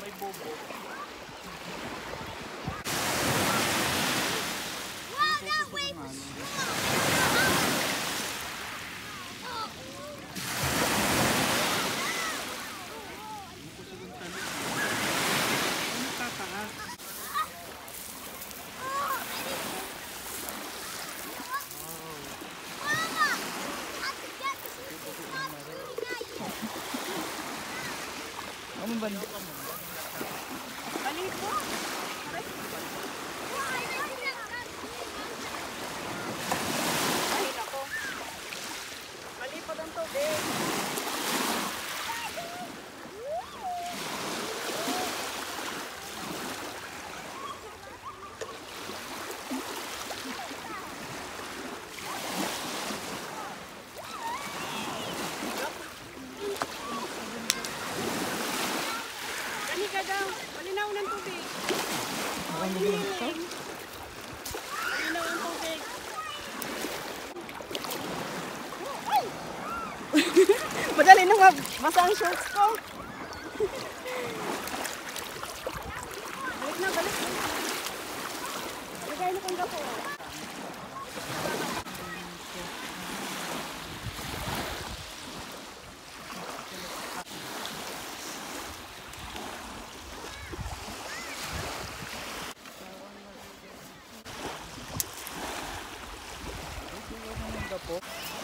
may bobo. Wow, that wave was Ano tataas? Mama, Balik po. Ka daw. Malinaw ng tubig. Galing ito. Malinaw ang tubig. Madali na mabasa ang shorts ko. Balik na, balik. Kayo na kung gapo. pouco.